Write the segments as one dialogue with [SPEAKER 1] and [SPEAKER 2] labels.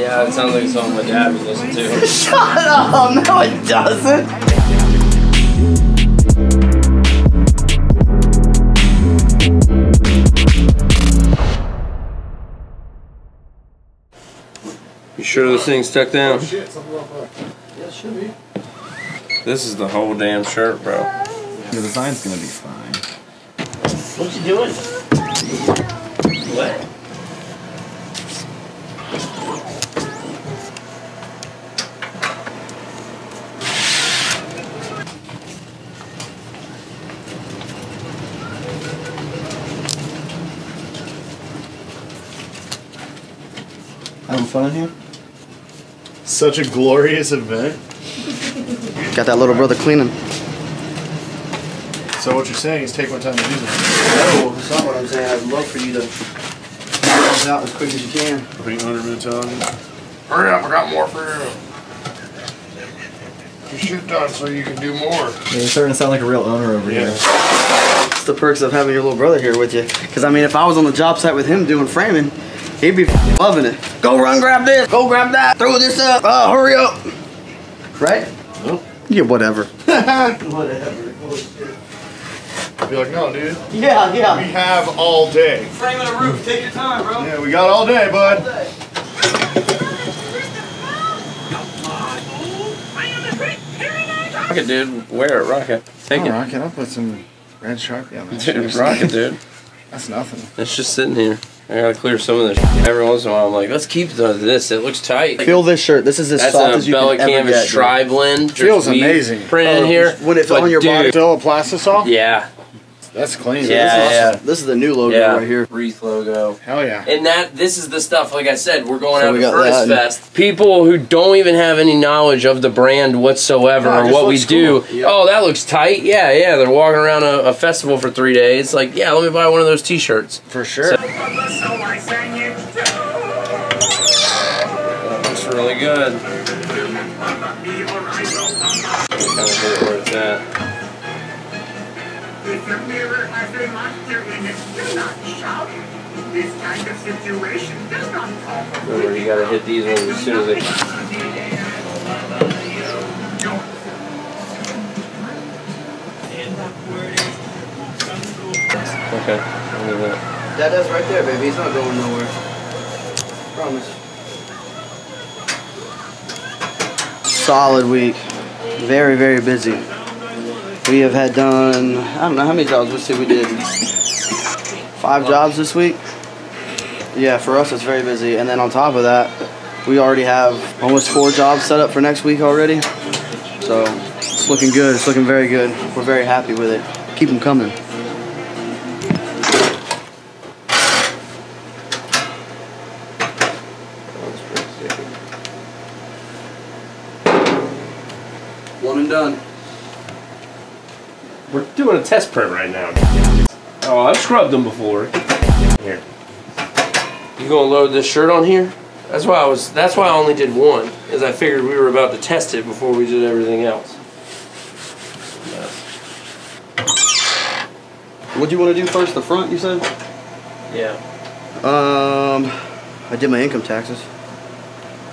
[SPEAKER 1] Yeah, it sounds like a song my dad would listen to.
[SPEAKER 2] Shut up! No, it doesn't.
[SPEAKER 1] You sure this thing's stuck down?
[SPEAKER 3] Oh, shit, something wrong with that.
[SPEAKER 2] Yeah, it should be.
[SPEAKER 1] This is the whole damn shirt, bro.
[SPEAKER 4] The design's gonna be fine.
[SPEAKER 1] What you doing?
[SPEAKER 4] Fun in here?
[SPEAKER 3] Such a glorious event.
[SPEAKER 2] Got that little brother cleaning.
[SPEAKER 3] So what you're saying is take my time to do this.
[SPEAKER 2] No, that's not what I'm saying. I'd love for you to get this out as quick as you can.
[SPEAKER 3] Being under mentality. Hurry up, I got more for you. You shoot done so you can do more.
[SPEAKER 4] Yeah, you're starting to sound like a real owner over
[SPEAKER 3] Yeah.
[SPEAKER 4] here.
[SPEAKER 2] It's the perks of having your little brother here with you. Because, I mean, if I was on the job site with him doing framing, he'd be loving it. Go run, grab this. Go grab that. Throw this up. Oh, hurry up. Right?
[SPEAKER 3] Nope.
[SPEAKER 2] Yeah, whatever. whatever.
[SPEAKER 3] Be like, no, dude.
[SPEAKER 2] Yeah, yeah.
[SPEAKER 3] We have all day.
[SPEAKER 2] Framing a roof. Take your time, bro.
[SPEAKER 3] Yeah, we got all day, bud.
[SPEAKER 1] Rocket, dude. Wear it, rocket. Take
[SPEAKER 3] All
[SPEAKER 1] it.
[SPEAKER 3] right, can I put some red sharpie on that?
[SPEAKER 1] Dude, rocket, dude.
[SPEAKER 3] That's nothing.
[SPEAKER 1] It's just sitting here. I gotta clear some of this. Every once in a while, I'm like, let's keep the- this. It looks tight.
[SPEAKER 2] Feel this shirt. This is as soft as you
[SPEAKER 1] Bella
[SPEAKER 2] can ever
[SPEAKER 1] Canvas
[SPEAKER 2] get. dude.
[SPEAKER 1] Tri Blend.
[SPEAKER 3] Feels
[SPEAKER 1] There's weave
[SPEAKER 3] amazing.
[SPEAKER 1] Printed
[SPEAKER 2] Oh,
[SPEAKER 1] here.
[SPEAKER 2] when it's
[SPEAKER 1] But
[SPEAKER 2] on your body.
[SPEAKER 1] dude,
[SPEAKER 3] Still a plastisol?
[SPEAKER 1] Yeah.
[SPEAKER 3] That's clean.
[SPEAKER 1] Yeah,
[SPEAKER 3] This is
[SPEAKER 1] yeah.
[SPEAKER 3] awesome.
[SPEAKER 2] This is the new logo
[SPEAKER 1] Yeah.
[SPEAKER 2] right here.
[SPEAKER 1] Wreath logo.
[SPEAKER 3] Hell yeah.
[SPEAKER 1] And that this is the stuff. Like I said, we're going
[SPEAKER 2] So
[SPEAKER 1] out
[SPEAKER 2] we
[SPEAKER 1] to
[SPEAKER 2] got
[SPEAKER 1] Furnace
[SPEAKER 2] that.
[SPEAKER 1] Fest. People who don't even have any knowledge of the brand whatsoever
[SPEAKER 3] No, it
[SPEAKER 1] or what we
[SPEAKER 3] looks
[SPEAKER 1] do.
[SPEAKER 3] cool.
[SPEAKER 1] Oh, that looks tight. Yeah, yeah. They're walking around a, a festival for three days. Like, yeah, let me buy one of those T-shirts.
[SPEAKER 3] For sure.
[SPEAKER 1] That looks really good. Kind of hit where it's at.
[SPEAKER 5] If your mirror has a monster in it, do not shout. This kind of situation does not call for
[SPEAKER 1] Remember, you gotta hit these ones as soon as they. come. Okay, look at that.
[SPEAKER 2] That is right there, baby. He's not going nowhere. Promise. Solid week. Very, very busy. We have had done, I don't know how many jobs. Let's see, we did five jobs this week. Yeah, for us it's very busy. And then on top of that, we already have almost four jobs set up for next week already. So it's looking good. It's looking very good. We're very happy with it. Keep them coming. One and done.
[SPEAKER 1] We're doing a test print right now. Oh, I've scrubbed them before. Here. You gonna load this shirt on here? That's why I was. That's why I only did one, is I figured we were about to test it before we did everything else.
[SPEAKER 2] What do you want to do first? The front, you said?
[SPEAKER 1] Yeah.
[SPEAKER 2] Um, I did my income taxes.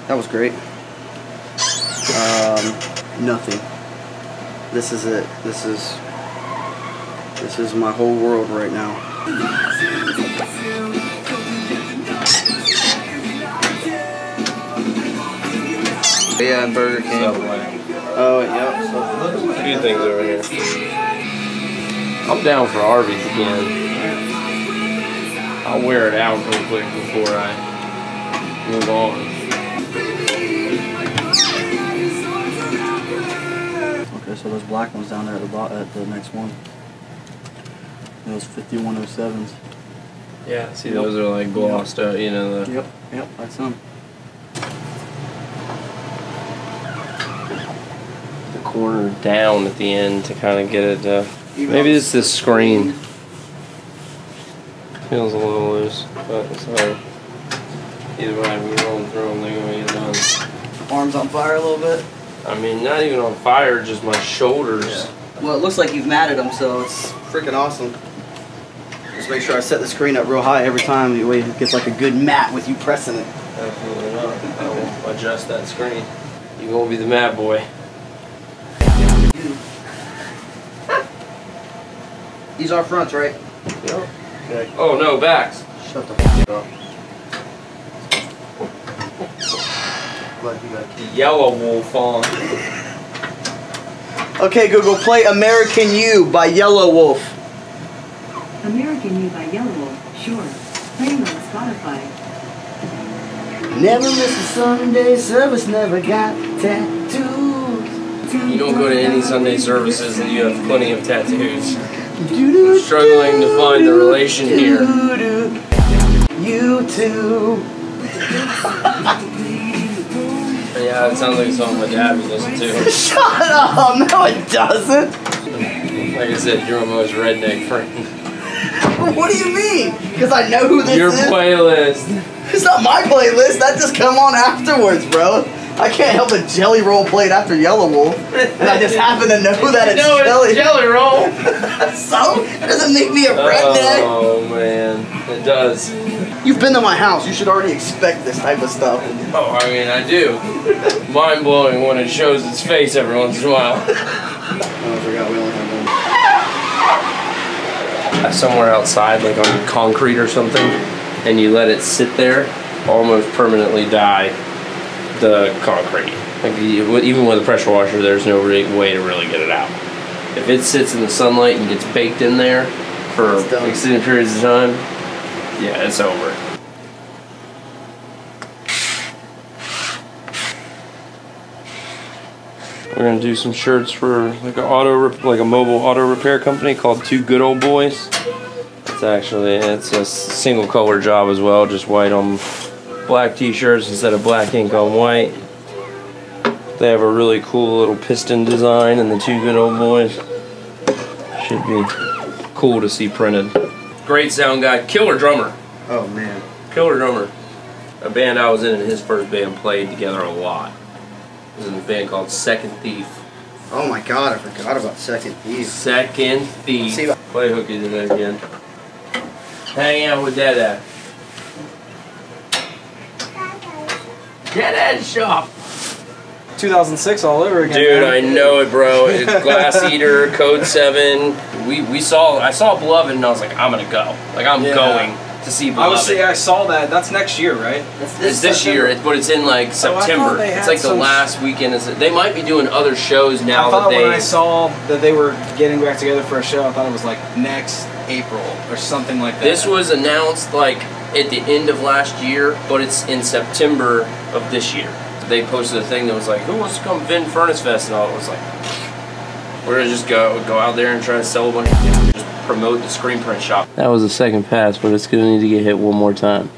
[SPEAKER 2] That was great. Um, nothing. This is it. This is this is my whole world right now. Yeah, Burger King.
[SPEAKER 1] Subway.
[SPEAKER 2] Oh, yep.
[SPEAKER 1] A few things over here. I'm down for Arby's again. I'll wear it out real quick before I move on.
[SPEAKER 2] Okay, so those black ones down there at the at the next one. Those 5107s.
[SPEAKER 1] Yeah, see, those are like glossed out, you know, the
[SPEAKER 2] Yep, yep, that's them.
[SPEAKER 1] the corner down at the end to kind of get it. Uh, maybe it's this screen. Feels a little loose, but it's alright. Either way, we're rolling through them. They're gonna get done.
[SPEAKER 2] Arms on fire a little bit.
[SPEAKER 1] I mean, not even on fire, just my shoulders.
[SPEAKER 2] Well, it looks like you've matted them, so it's freaking awesome. Just make sure I set the screen up real high every time. That way it gets like a good mat with you pressing it.
[SPEAKER 1] Absolutely not. I will adjust that screen. You gonna be the mat boy.
[SPEAKER 2] These are fronts, right? Yep.
[SPEAKER 1] Okay. Oh no, backs.
[SPEAKER 2] Shut the f up. Glad you got
[SPEAKER 1] The Yelawolf on.
[SPEAKER 2] Okay, Google, play American You by Yelawolf.
[SPEAKER 6] American You by Yelawolf. Sure. Playing on Spotify.
[SPEAKER 2] Never miss a Sunday service, never got tattoos.
[SPEAKER 1] You don't go to any Sunday services and you have plenty of tattoos.
[SPEAKER 2] Doo-doo,
[SPEAKER 1] Struggling to find the relation here.
[SPEAKER 2] doo-doo. You too.
[SPEAKER 1] Yeah, it sounds like something my dad would listen to.
[SPEAKER 2] Shut up! No, it doesn't.
[SPEAKER 1] Like I said, you're my most redneck friend.
[SPEAKER 2] What do you mean? Because I know who this
[SPEAKER 1] Your
[SPEAKER 2] is.
[SPEAKER 1] Your playlist.
[SPEAKER 2] It's not my playlist. That just come on afterwards, bro. I can't help a jelly roll played after Yelawolf, and I just happen to know that it's
[SPEAKER 1] No,
[SPEAKER 2] jelly.
[SPEAKER 1] it's jelly roll.
[SPEAKER 2] so that doesn't make me a redneck.
[SPEAKER 1] Oh man, it does.
[SPEAKER 2] You've been to my house. You should already expect this type of stuff.
[SPEAKER 1] Oh, I mean, I do. Mind blowing when it shows its face every once in a while.
[SPEAKER 2] Oh, Uh,
[SPEAKER 1] somewhere outside, like on concrete or something, and you let it sit there, almost permanently dye the concrete. Like you- even with a pressure washer, there's no re- way to really get it out. If it sits in the sunlight and gets baked in there for extended periods of time, yeah, it's over. We're gonna do some shirts for like a auto rep- like a mobile auto repair company called Two Good Old Boys. It's actually it's a single color job as well, just white on black t-shirts instead of black ink on white. They have a really cool little piston design and the Two Good Old Boys. Should be cool to see printed. Great sound guy, killer drummer,
[SPEAKER 2] Oh man.
[SPEAKER 1] killer drummer. A band I was in and his first band played together a lot. It was in a band called Second Thief.
[SPEAKER 2] Oh my god, I forgot about Second Thief.
[SPEAKER 1] Second Thief.
[SPEAKER 2] See-
[SPEAKER 1] Play hooky today again. Hang out with Dada. Dada's shop.
[SPEAKER 4] 2006 all over again.
[SPEAKER 1] Dude,
[SPEAKER 4] man.
[SPEAKER 1] I know it, bro. It's Glasseater, Code Seven. We we saw. I saw Beloved, and I was like, I'm gonna go. Like I'm
[SPEAKER 4] Yeah.
[SPEAKER 1] going to see
[SPEAKER 4] I
[SPEAKER 1] Beloved.
[SPEAKER 4] was say I saw that. That's next year, right?
[SPEAKER 1] it's this year, it, but it's in like
[SPEAKER 4] Oh, I thought
[SPEAKER 1] September.
[SPEAKER 4] they
[SPEAKER 1] it's like the
[SPEAKER 4] some-
[SPEAKER 1] last weekend. Is they might be doing other shows now
[SPEAKER 4] I thought
[SPEAKER 1] that
[SPEAKER 4] when. I saw that they were getting back together for a show, I thought it was like next April or something like that.
[SPEAKER 1] This was announced like at the end of last year, but it's in September of this year. They posted a thing that was like, "Who wants to come Vin Furnace Fest?" and all. It was like, we're gonna just go go out there and try to sell a bunch, of just promote the screen print shop. That was the second pass, but it's gonna need to get hit one more time.